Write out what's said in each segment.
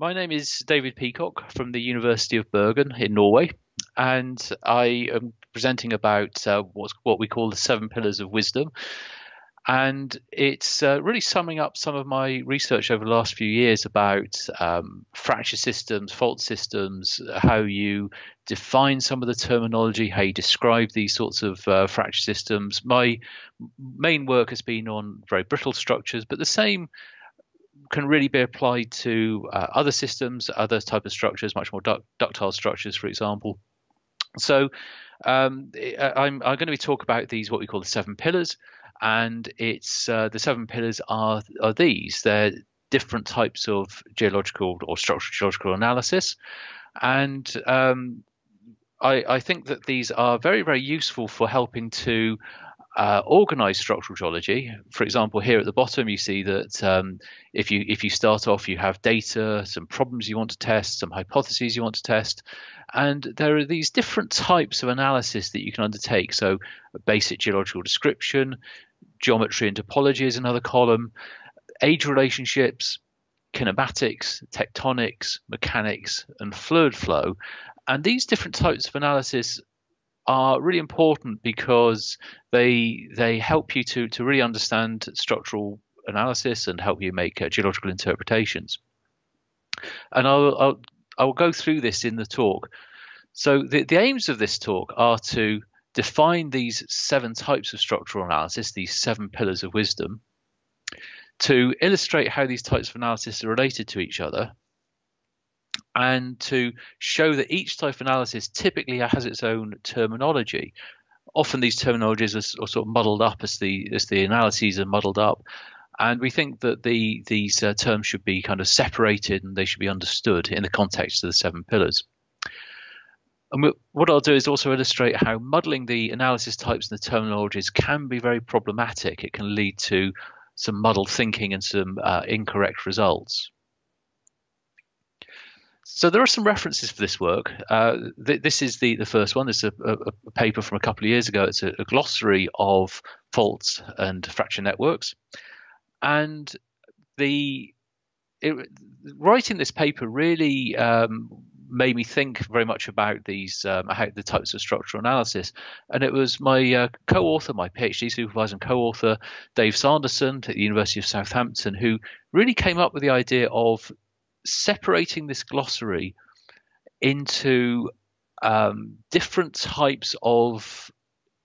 My name is David Peacock from the University of Bergen in Norway, and I am presenting about uh, what's what we call the seven pillars of wisdom. And it's uh, really summing up some of my research over the last few years about um, fracture systems, fault systems, how you define some of the terminology, how you describe these sorts of uh, fracture systems. My main work has been on very brittle structures, but the same can really be applied to uh, other systems, other type of structures, much more ductile structures, for example. So um, I'm, I'm, going to be talk about these what we call the seven pillars, and it's uh, the seven pillars are are these. They're different types of geological or structural geological analysis, and um, I, I, think that these are very very useful for helping to uh, organized structural geology. For example, here at the bottom, you see that um, if you if you start off, you have data, some problems you want to test, some hypotheses you want to test, and there are these different types of analysis that you can undertake. So, basic geological description, geometry and topology is another column, age relationships, kinematics, tectonics, mechanics, and fluid flow. And these different types of analysis are really important because they they help you to to really understand structural analysis and help you make uh, geological interpretations. And I'll, I'll I will go through this in the talk. So the, the aims of this talk are to define these seven types of structural analysis, these seven pillars of wisdom, to illustrate how these types of analysis are related to each other, and to show that each type of analysis typically has its own terminology. Often these terminologies are, are sort of muddled up as the as the analyses are muddled up, and we think that the these uh, terms should be kind of separated and they should be understood in the context of the seven pillars. And what I'll do is also illustrate how muddling the analysis types and the terminologies can be very problematic. It can lead to some muddled thinking and some uh, incorrect results. So there are some references for this work. Uh, th- this is the, the first one. It's a, a, a, paper from a couple of years ago. It's a, a glossary of faults and fracture networks. And the it, writing this paper really um, made me think very much about these um, how, the types of structural analysis. And it was my uh, co-author, my PhD supervisor and co-author, Dave Sanderson at the University of Southampton, who really came up with the idea of separating this glossary into um, different types of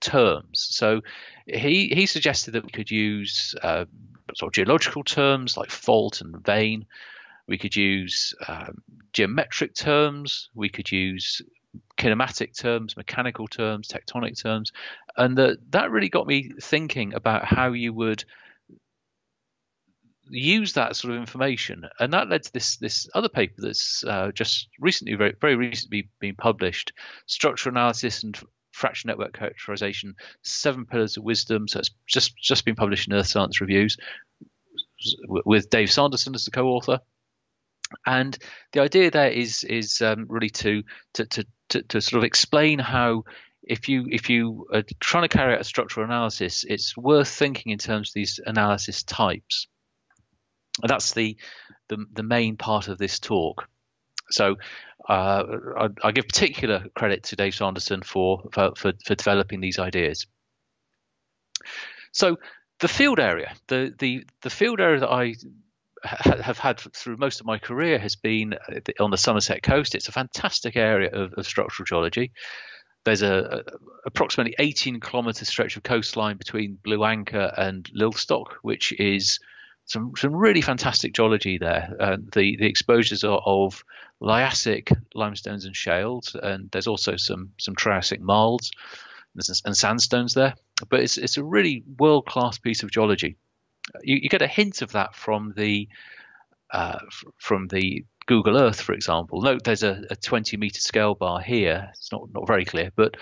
terms. So he he suggested that we could use uh, sort of geological terms like fault and vein. We could use um, geometric terms. We could use kinematic terms, mechanical terms, tectonic terms, and that that really got me thinking about how you would use that sort of information, and that led to this this other paper that's uh, just recently, very very recently, been published: structural analysis and fracture network characterization, seven pillars of wisdom. So it's just just been published in Earth Science Reviews with Dave Sanderson as the co-author. And the idea there is is um, really to, to to, to to sort of explain how if you if you are trying to carry out a structural analysis, it's worth thinking in terms of these analysis types. That's the, the, the main part of this talk. So uh, I, I, give particular credit to Dave Sanderson for, for, for, for developing these ideas. So the field area, the, the, the field area that I ha- have had through most of my career has been on the Somerset coast. It's a fantastic area of, of structural geology. There's a, a, approximately 18 kilometre stretch of coastline between Blue Anchor and Lilstock, which is some some really fantastic geology there. Uh, the the exposures are of Liassic limestones and shales, and there's also some some Triassic marls and sandstones there. But it's it's a really world class piece of geology. You, you, get a hint of that from the uh, from the Google Earth, for example. Note there's a, a 20 meter scale bar here. It's not not very clear, but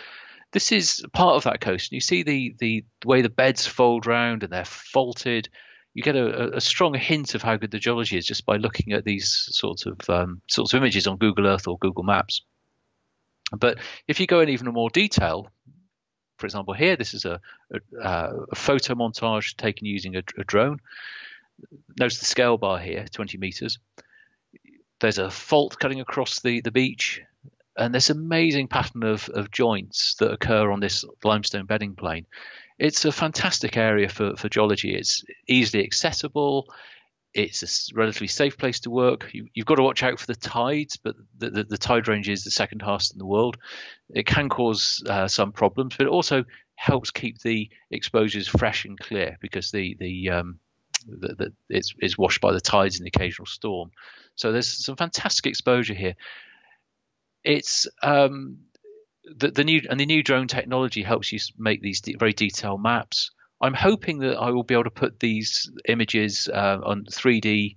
this is part of that coast. And you see the, the the way the beds fold round and they're faulted you get a, a, strong hint of how good the geology is just by looking at these sorts of um, sorts of images on Google Earth or Google Maps. But if you go in even more detail, for example, here this is a, a, a photo montage taken using a, drone. Notice the scale bar here, 20 meters. there's a fault cutting across the, the beach, and this amazing pattern of, of joints that occur on this limestone bedding plane. It's a fantastic area for, for geology. It's easily accessible. It's a relatively safe place to work. You, have got to watch out for the tides, but the, the, the, tide range is the second highest in the world. It can cause uh, some problems, but it also helps keep the exposures fresh and clear because the the um, the, the, it's, it's washed by the tides and the occasional storm. So there's some fantastic exposure here. It's um, the, the new and the new drone technology helps you make these de- very detailed maps. I'm hoping that I will be able to put these images uh, on 3D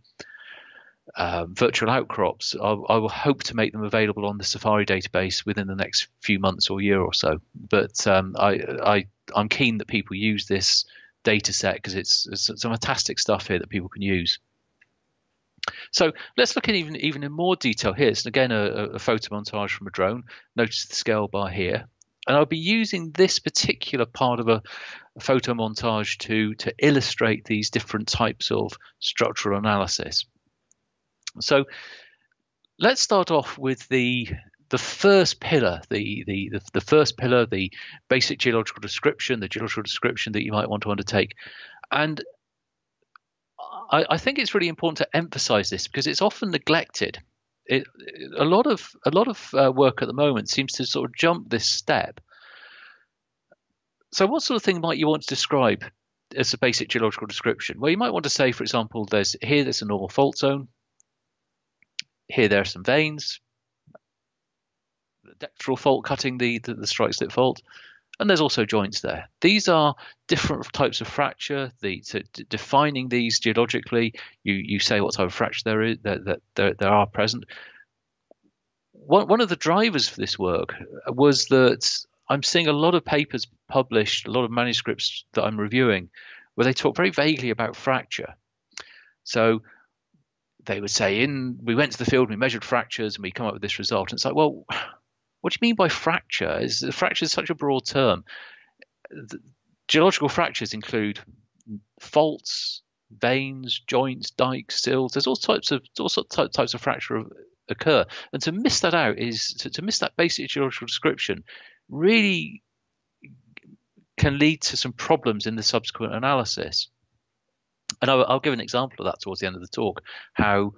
uh, virtual outcrops. I, I, will hope to make them available on the Safari database within the next few months or year or so. But um, I, I, I'm keen that people use this data set because it's, it's some fantastic stuff here that people can use. So let's look at even even in more detail here. It's again a, a photo montage from a drone. Notice the scale bar here, and I'll be using this particular part of a, a photo montage to to illustrate these different types of structural analysis. So let's start off with the the first pillar, the, the, the, the, first pillar, the basic geological description, the geological description that you might want to undertake. And I, I think it's really important to emphasize this because it's often neglected. It, a lot of a lot of uh, work at the moment seems to sort of jump this step. So, what sort of thing might you want to describe as a basic geological description? Well, you might want to say, for example, there's here there's a normal fault zone. Here there are some veins, dextral fault cutting the, the, the strike slip fault, and there's also joints there. These are different types of fracture. The defining these geologically, you you say what type of fracture there is that, that there, there are present. One one of the drivers for this work was that I'm seeing a lot of papers published, a lot of manuscripts that I'm reviewing, where they talk very vaguely about fracture. So they would say, in we went to the field, we measured fractures, and we come up with this result. And it's like, well, what do you mean by fracture? Is fracture is such a broad term? The geological fractures include faults, veins, joints, dikes, sills. There's all types of all sorts of types of fracture occur, and to miss that out is to, to miss that basic geological description. Really can lead to some problems in the subsequent analysis. And I'll, I'll give an example of that towards the end of the talk. How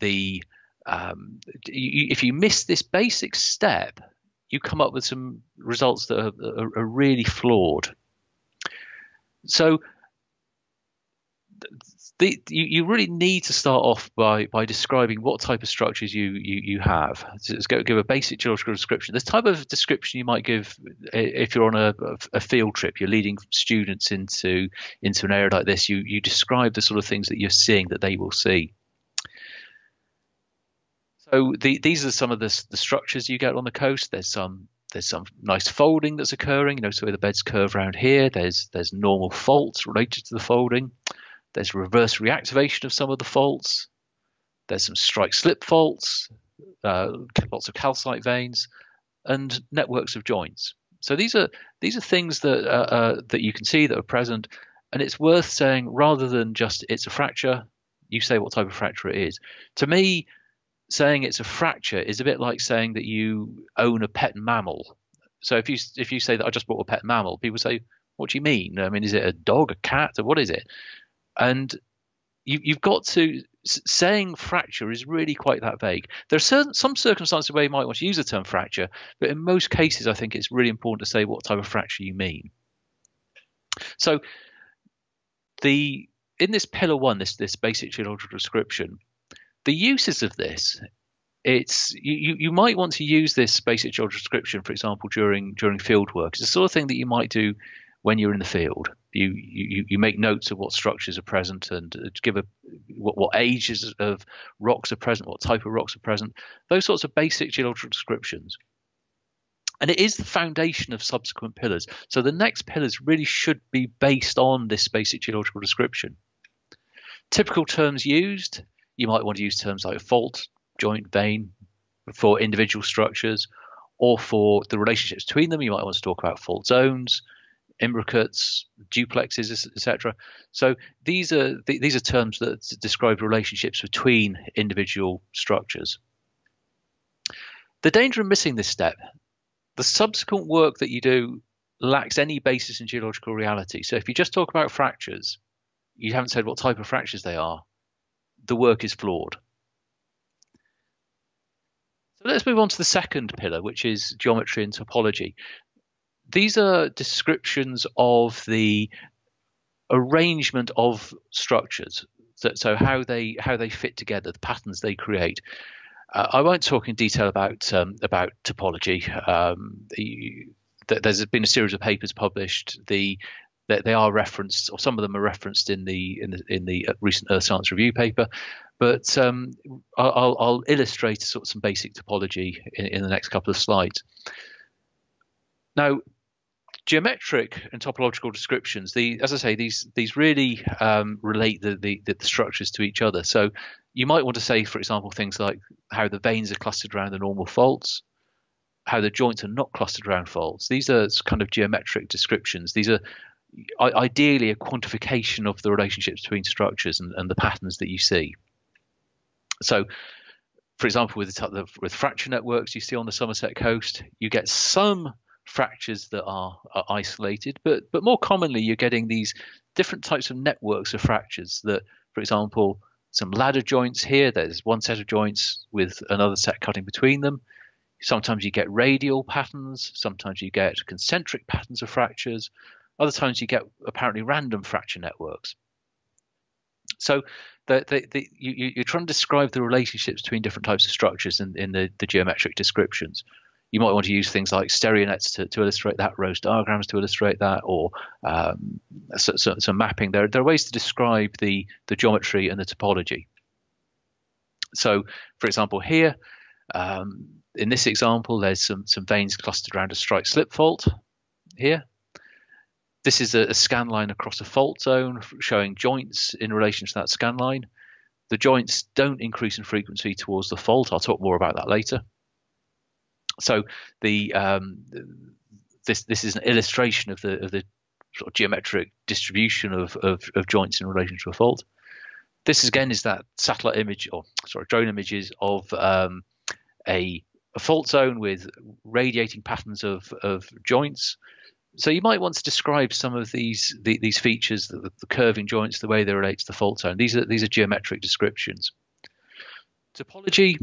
the um, if you miss this basic step, you come up with some results that are, are, are really flawed. So the, you, you, really need to start off by by describing what type of structures you you, you have. So let's go, give a basic geological description. This type of description you might give if you're on a, a field trip, you're leading students into into an area like this. You you describe the sort of things that you're seeing that they will see. So the, these are some of the, the structures you get on the coast. There's some there's some nice folding that's occurring. You know, so the beds curve around here. There's there's normal faults related to the folding. There's reverse reactivation of some of the faults. There's some strike slip faults, uh, lots of calcite veins, and networks of joints. So these are these are things that uh, uh, that you can see that are present, and it's worth saying rather than just it's a fracture, you say what type of fracture it is. To me, saying it's a fracture is a bit like saying that you own a pet mammal. So if you if you say that I just bought a pet mammal, people say, "What do you mean? I mean, is it a dog, a cat, or what is it?" And you, you've got to saying fracture is really quite that vague. There are certain some circumstances where you might want to use the term fracture, but in most cases, I think it's really important to say what type of fracture you mean. So the in this pillar one, this this basic geological description, the uses of this it's you, you might want to use this basic job description, for example, during during field work. It's the sort of thing that you might do when you're in the field. You you, you make notes of what structures are present and uh, give a what, what ages of rocks are present, what type of rocks are present. Those sorts of basic geological descriptions. And it is the foundation of subsequent pillars. So the next pillars really should be based on this basic geological description. Typical terms used you might want to use terms like fault, joint, vein for individual structures, or for the relationships between them. You might want to talk about fault zones. imbricates, duplexes, etc. So these are these are terms that describe relationships between individual structures. The danger of missing this step, the subsequent work that you do lacks any basis in geological reality. So if you just talk about fractures, you haven't said what type of fractures they are, the work is flawed. So let's move on to the second pillar, which is geometry and topology. These are descriptions of the arrangement of structures. So, so how they how they fit together, the patterns they create. Uh, I won't talk in detail about um, about topology. Um, the, the, there's been a series of papers published. The they, they are referenced, or some of them are referenced in the in the in the uh, recent Earth Science Review paper. But um, I'll, I'll, illustrate sort of some basic topology in, in the next couple of slides. Now, geometric and topological descriptions, the, as I say, these these really um, relate the, the, the structures to each other. So you might want to say, for example, things like how the veins are clustered around the normal faults, how the joints are not clustered around faults. These are kind of geometric descriptions. These are ideally a quantification of the relationships between structures and, and the patterns that you see. So, for example, with the, with fracture networks you see on the Somerset coast, you get some fractures that are, are, isolated, but but more commonly you're getting these different types of networks of fractures that, for example, some ladder joints here. There's one set of joints with another set cutting between them. Sometimes you get radial patterns. Sometimes you get concentric patterns of fractures. Other times you get apparently random fracture networks. So the, the, the, you, are trying to describe the relationships between different types of structures in, in the, the geometric descriptions. You might want to use things like stereo nets to, to illustrate that, Rose diagrams to illustrate that, or um, some so, so mapping. There, there are ways to describe the, the geometry and the topology. So, for example, here, um, in this example, there's some, some veins clustered around a strike slip fault here. This is a, a scan line across a fault zone showing joints in relation to that scan line. The joints don't increase in frequency towards the fault. I'll talk more about that later. So the um, this this is an illustration of the of the sort of geometric distribution of, of, of joints in relation to a fault. This again is that satellite image or sorry drone images of um, a, a fault zone with radiating patterns of, of joints so you might want to describe some of these the, these features, the, the, curving joints, the way they relate to the fault zone. These are these are geometric descriptions. Topology,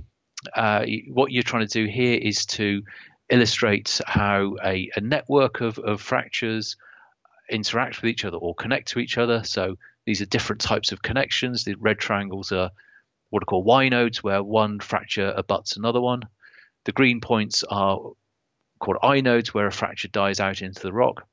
uh, what you're trying to do here is to illustrate how a, a network of, of fractures interact with each other or connect to each other. So these are different types of connections. The red triangles are what are called Y nodes, where one fracture abuts another one. The green points are called I nodes, where a fracture dies out into the rock.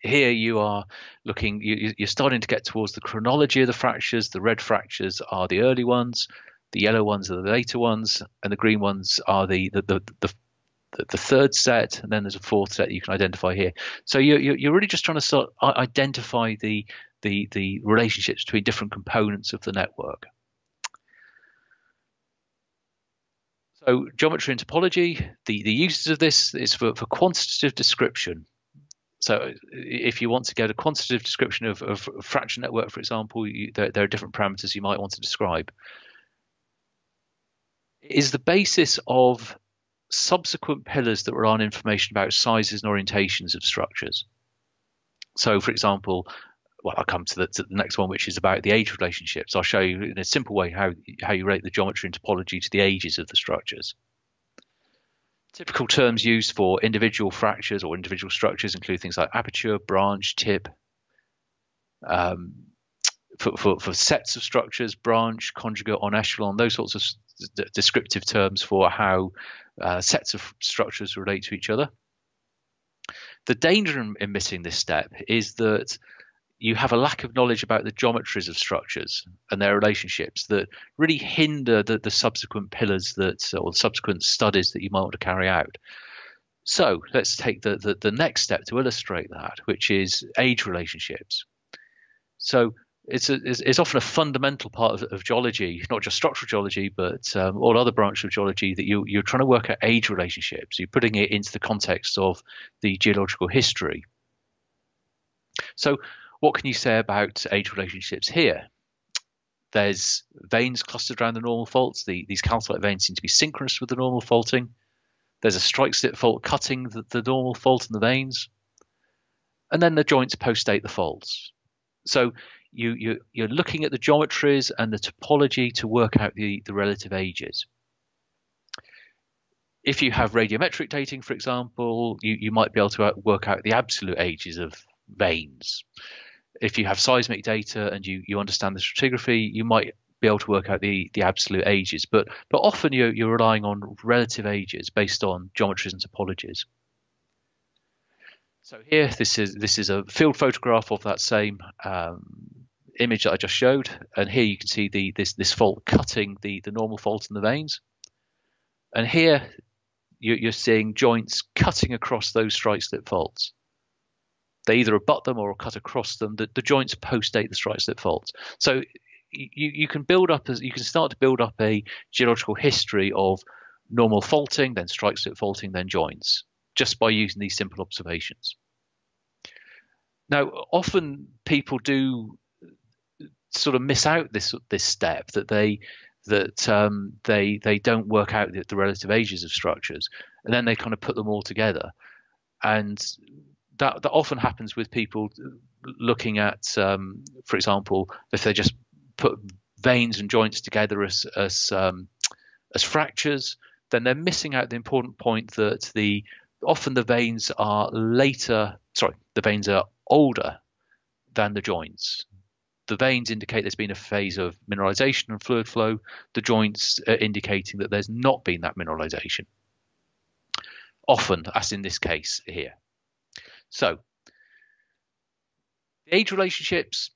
Here you are looking, you, you're starting to get towards the chronology of the fractures. The red fractures are the early ones, the yellow ones are the later ones, and the green ones are the the, the, the the third set, and then there's a fourth set you can identify here. So you're you're really just trying to sort identify the the the relationships between different components of the network. So geometry and topology, the, the uses of this is for, for quantitative description. So if you want to get a quantitative description of, of a fracture network, for example, you, there, there, are different parameters you might want to describe. It is the basis of subsequent pillars that rely on information about sizes and orientations of structures. So, for example, well, I'll come to the, to the, next one, which is about the age relationships. I'll show you in a simple way how, how you relate the geometry and topology to the ages of the structures. Typical terms used for individual fractures or individual structures include things like aperture, branch, tip. Um, for, for, for, sets of structures, branch, conjugate, en echelon, those sorts of descriptive terms for how uh, sets of structures relate to each other. The danger in, in missing this step is that you have a lack of knowledge about the geometries of structures and their relationships that really hinder the, the subsequent pillars that or subsequent studies that you might want to carry out. So let's take the, the, the next step to illustrate that, which is age relationships. So it's, a, it's, it's, often a fundamental part of, of, geology, not just structural geology, but um, all other branches of geology that you, you're trying to work out age relationships. You're putting it into the context of the geological history. So, what can you say about age relationships here? There's veins clustered around the normal faults. The, these calcite veins seem to be synchronous with the normal faulting. There's a strike slip fault cutting the, the normal fault in the veins. And then the joints post-date the faults. So you, you, you're looking at the geometries and the topology to work out the, the relative ages. If you have radiometric dating, for example, you, you might be able to uh, work out the absolute ages of veins if you have seismic data and you, you understand the stratigraphy, you might be able to work out the, the absolute ages. But but often you're, you're relying on relative ages based on geometries and topologies. So here, this is this is a field photograph of that same um, image that I just showed, and here you can see the this this fault cutting the the normal fault in the veins, and here you're seeing joints cutting across those strike slip faults they either abut them or cut across them. The, the joints post-date the strike slip faults. So you, you can build up as you can start to build up a geological history of normal faulting, then strike slip faulting, then joints, just by using these simple observations. Now, often people do sort of miss out this this step that they that um, they they don't work out the, the relative ages of structures, and then they kind of put them all together. And that that often happens with people looking at, um, for example, if they just put veins and joints together as as um, as fractures, then they're missing out the important point that the often the veins are later. Sorry, the veins are older than the joints. The veins indicate there's been a phase of mineralization and fluid flow. The joints are indicating that there's not been that mineralization. Often, as in this case here. So, age relationships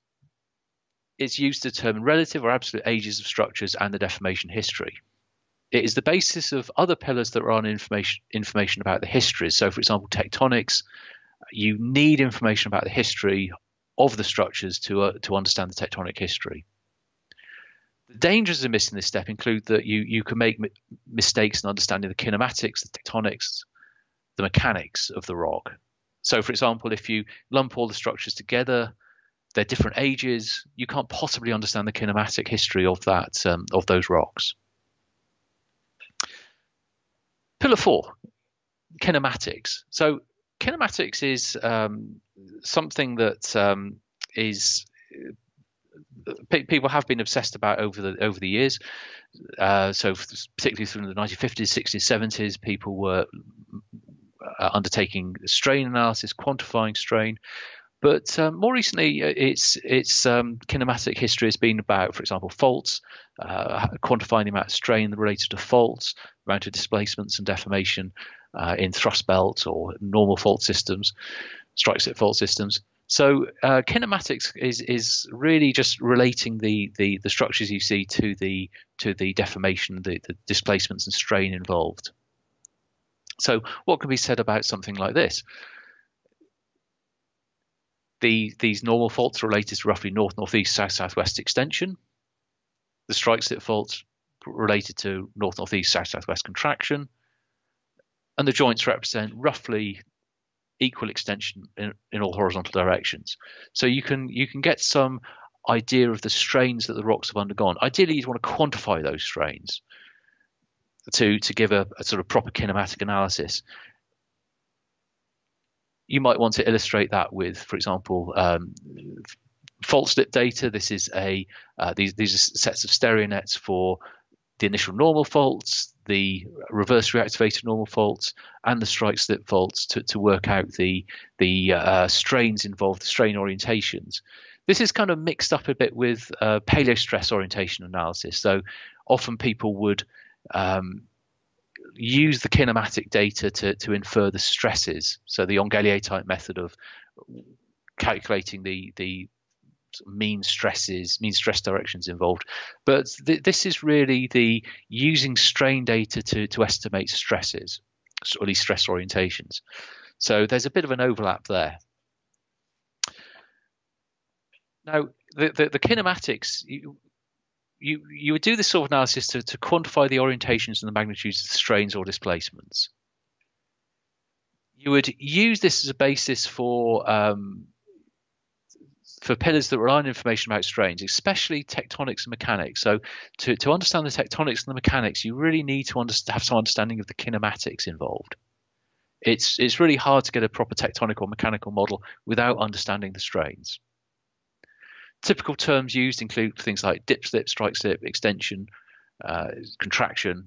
is used to determine relative or absolute ages of structures and the deformation history. It is the basis of other pillars that are on information information about the histories. So, for example, tectonics, you need information about the history of the structures to uh, to understand the tectonic history. The dangers of missing this step include that you you can make mistakes in understanding the kinematics, the tectonics, the mechanics of the rock, so, for example, if you lump all the structures together, they're different ages. You can't possibly understand the kinematic history of that um, of those rocks. Pillar four, kinematics. So, kinematics is um, something that um, is people have been obsessed about over the over the years. Uh, so, particularly through the 1950s, 60s, 70s, people were uh, undertaking strain analysis, quantifying strain. But um, more recently, uh, its its um, kinematic history has been about, for example, faults, uh, quantifying the amount of strain related to faults, amount of displacements and deformation uh, in thrust belts or normal fault systems, strikes at fault systems. So uh, kinematics is is really just relating the, the the structures you see to the to the deformation, the, the displacements and strain involved. So, what can be said about something like this? The, these normal faults are related to roughly north northeast south southwest extension. The strike slip faults related to north northeast south southwest contraction, and the joints represent roughly equal extension in, in all horizontal directions. So you can you can get some idea of the strains that the rocks have undergone. Ideally, you'd want to quantify those strains to to give a, a sort of proper kinematic analysis. You might want to illustrate that with, for example, um, fault slip data. This is a uh, these these are sets of stereo nets for the initial normal faults, the reverse reactivated normal faults, and the strike slip faults to, to work out the the uh, strains involved, the strain orientations. This is kind of mixed up a bit with uh, paleo stress orientation analysis. So often people would um, use the kinematic data to, to infer the stresses. So the Angelier type method of calculating the the mean stresses, mean stress directions involved. But th- this is really the using strain data to to estimate stresses, or at least stress orientations. So there's a bit of an overlap there. Now, the, the, the kinematics, you, you, would do this sort of analysis to, to quantify the orientations and the magnitudes of the strains or displacements. You would use this as a basis for um, for pillars that rely on information about strains, especially tectonics and mechanics. So, to, to understand the tectonics and the mechanics, you really need to have some understanding of the kinematics involved. It's it's really hard to get a proper tectonic or mechanical model without understanding the strains. Typical terms used include things like dip slip, strike slip, extension, uh, contraction.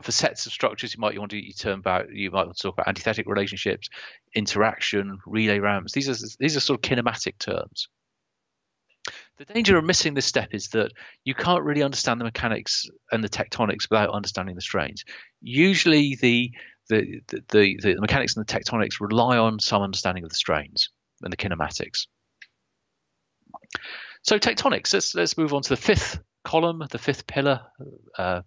For sets of structures, you might want to about you might want to talk about antithetic relationships, interaction, relay ramps. These are these are sort of kinematic terms. The danger of missing this step is that you can't really understand the mechanics and the tectonics without understanding the strains. Usually, the the, the, the, the mechanics and the tectonics rely on some understanding of the strains and the kinematics. So tectonics. Let's let's move on to the fifth column, the fifth pillar, uh,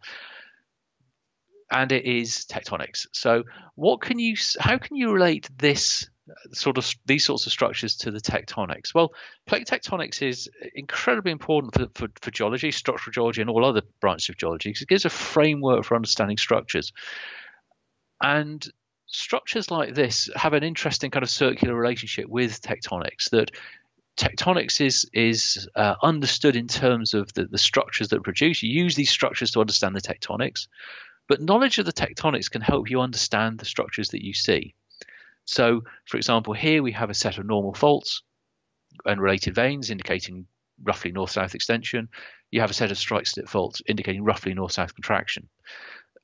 and it is tectonics. So what can you? How can you relate this sort of these sorts of structures to the tectonics? Well, plate tectonics is incredibly important for, for, for geology, structural geology, and all other branches of geology because it gives a framework for understanding structures. And structures like this have an interesting kind of circular relationship with tectonics that tectonics is is uh, understood in terms of the, the structures that produce. You use these structures to understand the tectonics, but knowledge of the tectonics can help you understand the structures that you see. So, for example, here we have a set of normal faults and related veins indicating roughly north-south extension. You have a set of strike-slip faults indicating roughly north-south contraction.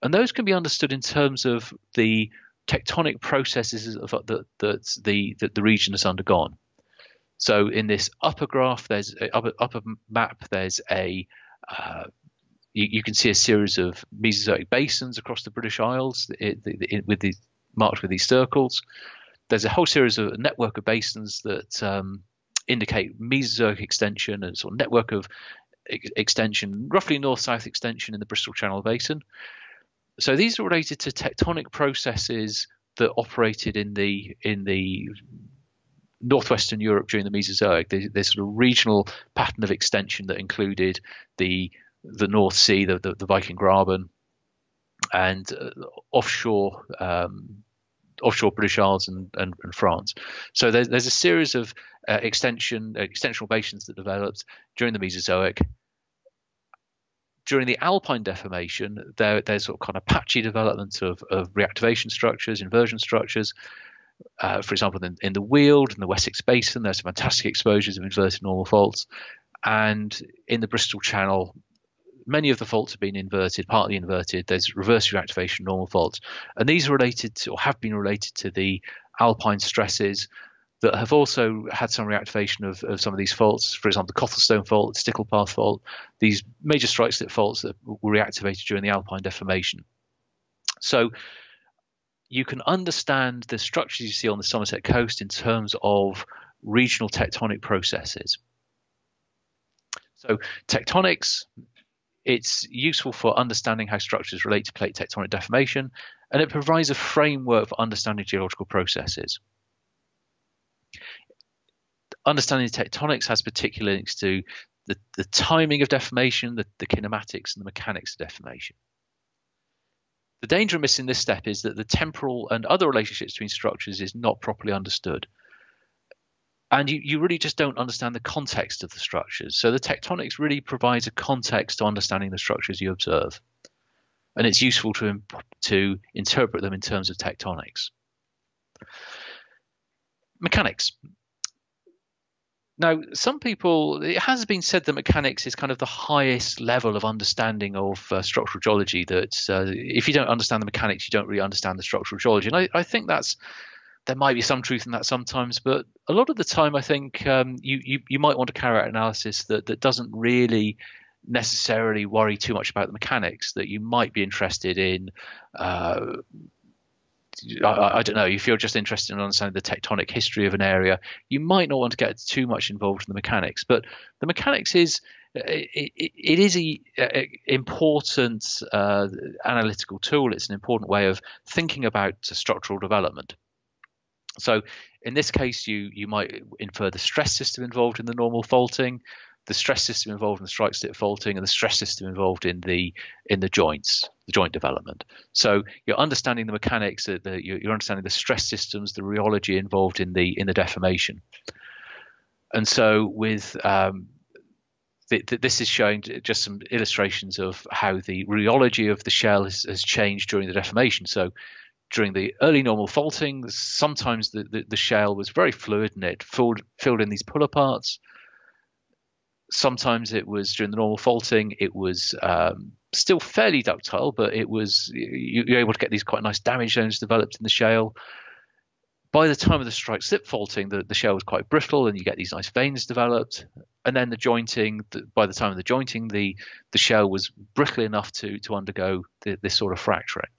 And those can be understood in terms of the tectonic processes that, that the that the region has undergone. So in this upper graph, there's upper, upper map. There's a uh, you, you, can see a series of Mesozoic basins across the British Isles it, it, with the marked with these circles. There's a whole series of network of basins that um, indicate Mesozoic extension and sort of network of extension, roughly north-south extension in the Bristol Channel Basin. So these are related to tectonic processes that operated in the in the northwestern Europe during the Mesozoic. There's sort of regional pattern of extension that included the the North Sea, the the, the Viking Graben, and uh, offshore um, offshore British Isles and, and, and, France. So there's, there's a series of uh, extension extensional basins that developed during the Mesozoic during the alpine deformation, there, there's sort of kind of patchy development of, of reactivation structures, inversion structures. Uh, for example, in, in, the Weald and the Wessex Basin, there's some fantastic exposures of inverted normal faults. And in the Bristol Channel, many of the faults have been inverted, partly inverted. There's reverse reactivation normal faults. And these are related to, or have been related to the alpine stresses that have also had some reactivation of, of some of these faults. For example, the Cothelstone fault, the Stickle Path fault, these major strike slip faults that were reactivated during the Alpine deformation. So you can understand the structures you see on the Somerset coast in terms of regional tectonic processes. So tectonics, it's useful for understanding how structures relate to plate tectonic deformation, and it provides a framework for understanding geological processes understanding tectonics has particular links to the, the timing of deformation, the, the kinematics, and the mechanics of deformation. The danger of missing this step is that the temporal and other relationships between structures is not properly understood. And you, you really just don't understand the context of the structures. So the tectonics really provides a context to understanding the structures you observe. And it's useful to, to interpret them in terms of tectonics. Mechanics. Now, some people, it has been said that mechanics is kind of the highest level of understanding of uh, structural geology. That uh, if you don't understand the mechanics, you don't really understand the structural geology. And I, I, think that's there might be some truth in that sometimes, but a lot of the time, I think um, you, you, you might want to carry out analysis that that doesn't really necessarily worry too much about the mechanics. That you might be interested in. Uh, I, I, don't know, if you're just interested in understanding the tectonic history of an area, you might not want to get too much involved in the mechanics. But the mechanics is it, it, it is a, a important uh, analytical tool. It's an important way of thinking about structural development. So in this case, you you might infer the stress system involved in the normal faulting, the stress system involved in the strike slip faulting, and the stress system involved in the in the joints, the joint development. So you're understanding the mechanics, the, the, you're understanding the stress systems, the rheology involved in the in the deformation. And so with um, this is showing just some illustrations of how the rheology of the shale has, has, changed during the deformation. So during the early normal faulting, sometimes the, the, the shale was very fluid and it filled, filled in these pull-aparts. Sometimes it was during the normal faulting, it was um, still fairly ductile, but it was you, you're able to get these quite nice damage zones developed in the shale by the time of the strike slip faulting, the, the shale was quite brittle and you get these nice veins developed. And then the jointing, the, by the time of the jointing, the, the shale was brittle enough to, to undergo the, this sort of fracturing.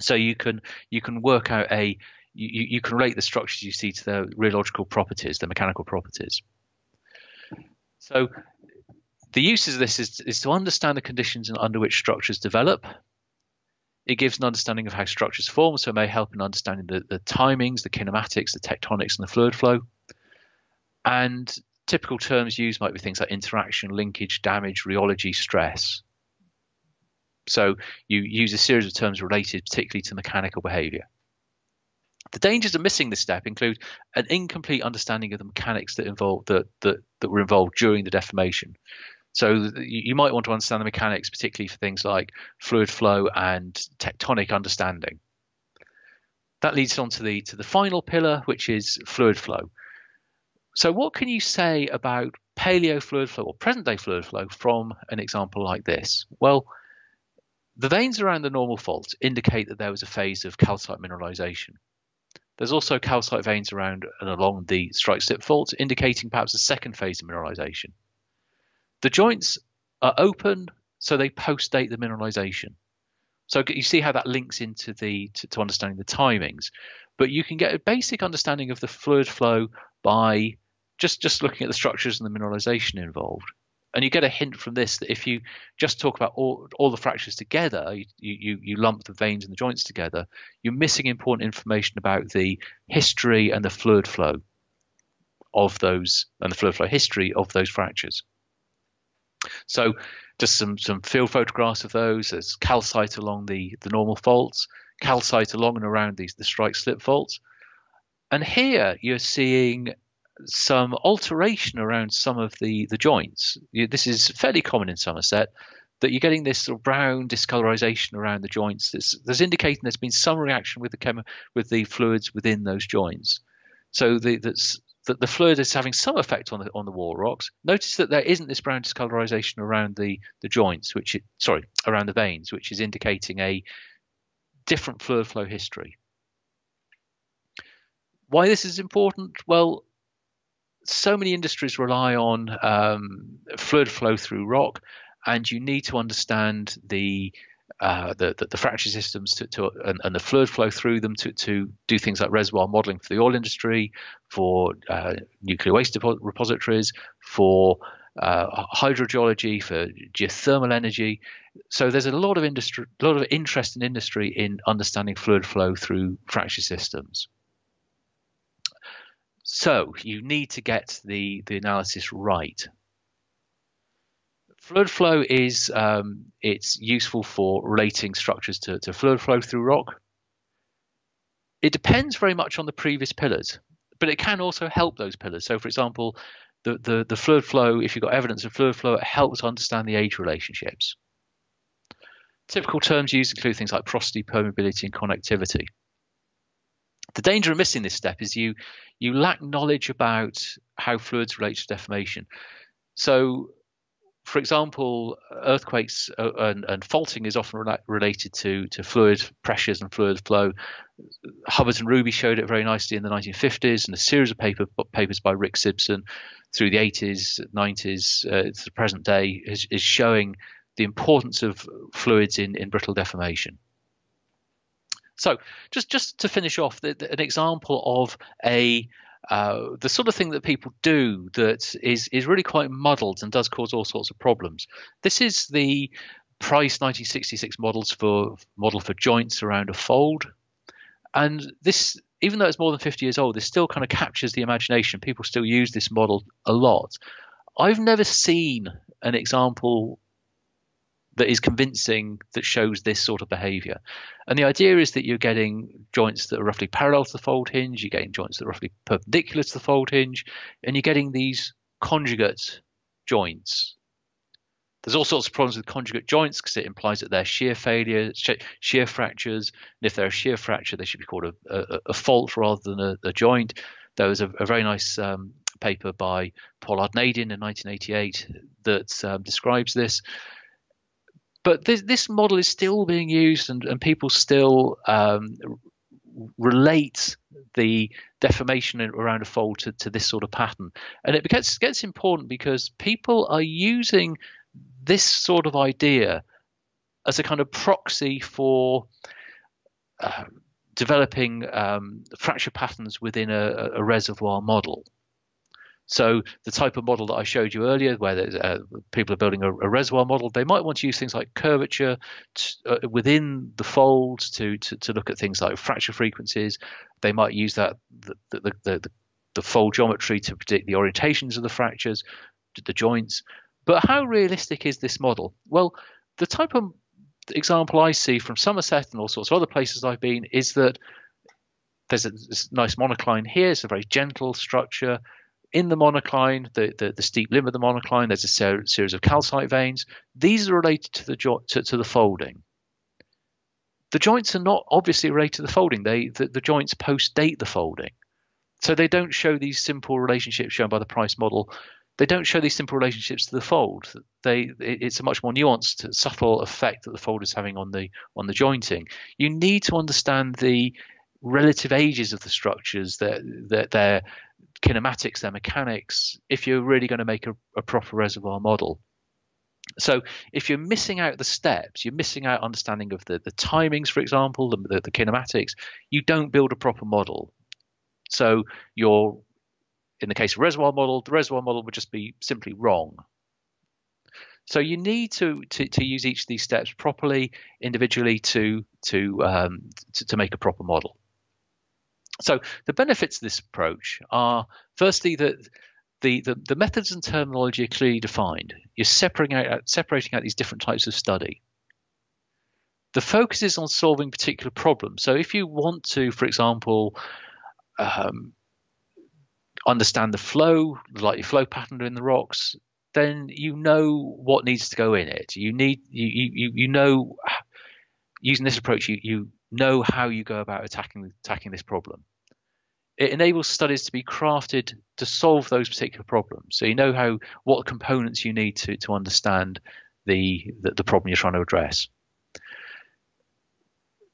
So you can you can work out a you, you can relate the structures you see to their rheological properties, their mechanical properties. So the uses of this is, is to understand the conditions under which structures develop, it gives an understanding of how structures form, so it may help in understanding the, the timings, the kinematics, the tectonics, and the fluid flow. And typical terms used might be things like interaction, linkage, damage, rheology, stress. So you use a series of terms related particularly to mechanical behavior. The dangers of missing this step include an incomplete understanding of the mechanics that involve that, that, that were involved during the deformation. So you might want to understand the mechanics, particularly for things like fluid flow and tectonic understanding. That leads on to the to the final pillar, which is fluid flow. So what can you say about paleo fluid flow or present day fluid flow from an example like this? Well, the veins around the normal fault indicate that there was a phase of calcite mineralization. There's also calcite veins around and along the strike slip fault, indicating perhaps a second phase of mineralization. The joints are open, so they post-date the mineralization. So you see how that links into the to, to, understanding the timings, but you can get a basic understanding of the fluid flow by just just looking at the structures and the mineralization involved. And you get a hint from this that if you just talk about all, all the fractures together, you, you, you lump the veins and the joints together, you're missing important information about the history and the fluid flow of those and the fluid flow history of those fractures. So just some some field photographs of those. There's calcite along the the normal faults, calcite along and around these the strike slip faults, and here you're seeing some alteration around some of the the joints. This is fairly common in Somerset that you're getting this sort of brown discolorization around the joints. There's, indicating there's been some reaction with the chemi- with the fluids within those joints. So the, that's that the fluid is having some effect on the on the wall rocks. Notice that there isn't this brown discolorization around the the joints, which it, sorry around the veins, which is indicating a different fluid flow history. Why this is important? Well, so many industries rely on um, fluid flow through rock, and you need to understand the uh, the, the, the, fracture systems to, to and, and, the fluid flow through them to, to do things like reservoir modeling for the oil industry, for uh, nuclear waste repositories, for uh, hydrogeology, for geothermal energy. So there's a lot of industry, a lot of interest in industry in understanding fluid flow through fracture systems. So you need to get the, the analysis right fluid flow is um, it's useful for relating structures to, to fluid flow through rock. It depends very much on the previous pillars, but it can also help those pillars. So, for example, the, the, the fluid flow, if you've got evidence of fluid flow, it helps understand the age relationships. Typical terms used include things like porosity, permeability, and connectivity. The danger of missing this step is you you lack knowledge about how fluids relate to deformation. So for example, earthquakes uh, and, and, faulting is often re- related to, to fluid pressures and fluid flow. Hubbert and Rubey showed it very nicely in the 1950s, and a series of paper, papers by Rick Sibson through the 80s, 90s uh, to the present day is, is, showing the importance of fluids in, in brittle deformation. So, just just to finish off, the, the, an example of a uh, the sort of thing that people do that is is really quite muddled and does cause all sorts of problems. This is the Price 1966 models for model for joints around a fold, and this even though it's more than 50 years old, this still kind of captures the imagination. People still use this model a lot. I've never seen an example that is convincing that shows this sort of behavior. And the idea is that you're getting joints that are roughly parallel to the fold hinge, you're getting joints that are roughly perpendicular to the fold hinge, and you're getting these conjugate joints. There's all sorts of problems with conjugate joints because it implies that they're shear failure, shear fractures. And if they're a shear fracture, they should be called a, a, a fault rather than a, a, joint. There was a, very nice um, paper by Pollard and Aydin in 1988 that um, describes this but this, this model is still being used, and, and people still um, relate the deformation around a fold to, to this sort of pattern. And it gets gets important because people are using this sort of idea as a kind of proxy for uh, developing um, fracture patterns within a, a reservoir model. So the type of model that I showed you earlier, where uh, people are building a, a, reservoir model, they might want to use things like curvature to, uh, within the fold to, to, to look at things like fracture frequencies. They might use that the the, the, the fold geometry to predict the orientations of the fractures, the joints. But how realistic is this model? Well, the type of example I see from Somerset and all sorts of other places I've been is that there's a nice monocline here. It's a very gentle structure in the monocline, the, the, the, steep limb of the monocline, there's a ser- series of calcite veins. These are related to the jo- to, to, the folding. The joints are not obviously related to the folding. They the, the joints post date the folding, so they don't show these simple relationships shown by the Price model. They don't show these simple relationships to the fold. They it's a much more nuanced, subtle effect that the fold is having on the on the jointing. You need to understand the relative ages of the structures that that they're kinematics, their mechanics, if you're really going to make a, a proper reservoir model. So if you're missing out the steps, you're missing out understanding of the, the timings, for example, the, the, the kinematics, you don't build a proper model. So you're, in the case of reservoir model, the reservoir model would just be simply wrong. So you need to, to, to use each of these steps properly, individually, to to, um, to to make a proper model. So the benefits of this approach are firstly that the, the, the, methods and terminology are clearly defined. You're separating out, separating out these different types of study. The focus is on solving particular problems. So if you want to, for example, um, understand the flow, the likely flow pattern in the rocks, then you know what needs to go in it. You need you you, you know using this approach you, you know how you go about attacking attacking this problem it enables studies to be crafted to solve those particular problems. So you know how what components you need to to understand the the, the problem you're trying to address.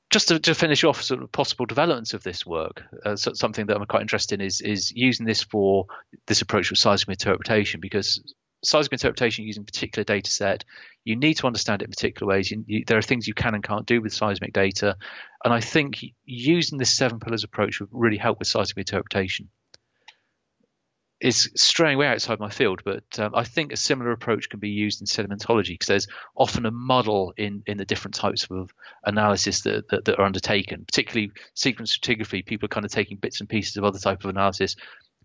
Just to, to, finish off sort of possible developments of this work, uh, so something that I'm quite interested in is is using this for this approach with seismic interpretation because seismic interpretation using particular data set, you need to understand it in particular ways. You, you, there are things you can and can't do with seismic data. And I think using this seven pillars approach would really help with seismic interpretation. It's straying way outside my field, but um, I think a similar approach can be used in sedimentology because there's often a muddle in, in the different types of analysis that, that, that are undertaken, particularly sequence stratigraphy. People are kind of taking bits and pieces of other type of analysis,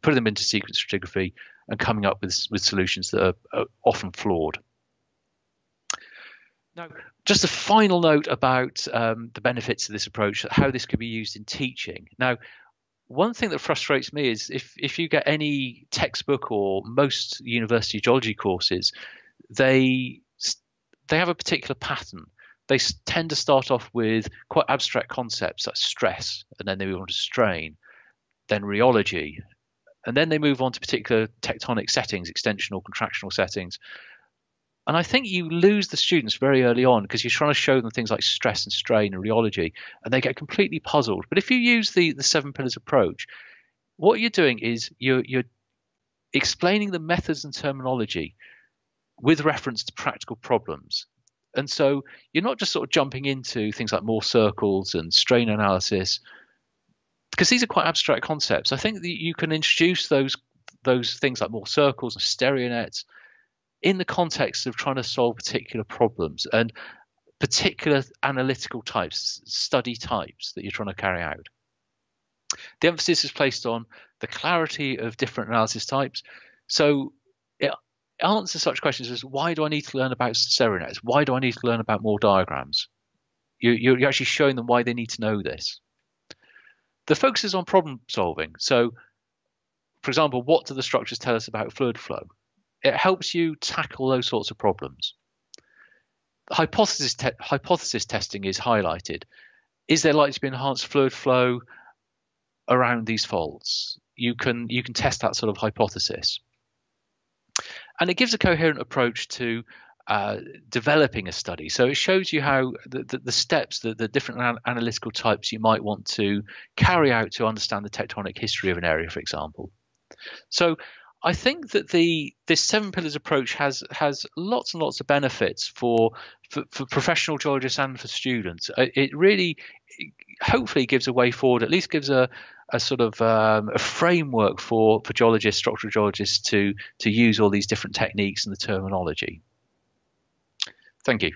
putting them into sequence stratigraphy, and coming up with, with solutions that are, are often flawed. Now, just a final note about um, the benefits of this approach, how this could be used in teaching. Now, one thing that frustrates me is if, if you get any textbook or most university geology courses, they they have a particular pattern. They tend to start off with quite abstract concepts like stress, and then they move on to strain, then rheology, and then they move on to particular tectonic settings, extensional, contractional settings. And I think you lose the students very early on because you're trying to show them things like stress and strain and rheology, and they get completely puzzled. But if you use the the seven pillars approach, what you're doing is you're you're explaining the methods and terminology with reference to practical problems. And so you're not just sort of jumping into things like Mohr circles and strain analysis because these are quite abstract concepts. I think that you can introduce those those things like Mohr circles and stereo nets in the context of trying to solve particular problems and particular analytical types, study types that you're trying to carry out. The emphasis is placed on the clarity of different analysis types. So it answers such questions as why do I need to learn about stereo nets? Why do I need to learn about Mohr diagrams? You, you're actually showing them why they need to know this. The focus is on problem solving. So, for example, what do the structures tell us about fluid flow? It helps you tackle those sorts of problems. Hypothesis, te- hypothesis testing is highlighted. Is there likely to be enhanced fluid flow around these faults? You can you can test that sort of hypothesis, and it gives a coherent approach to uh, developing a study. So it shows you how the, the, the steps, the, the different an- analytical types you might want to carry out to understand the tectonic history of an area, for example. So I think that the this seven pillars approach has has lots and lots of benefits for for, for professional geologists and for students. Uh, it really, hopefully, gives a way forward. At least gives a a sort of um, a framework for for geologists, structural geologists to to use all these different techniques and the terminology. Thank you.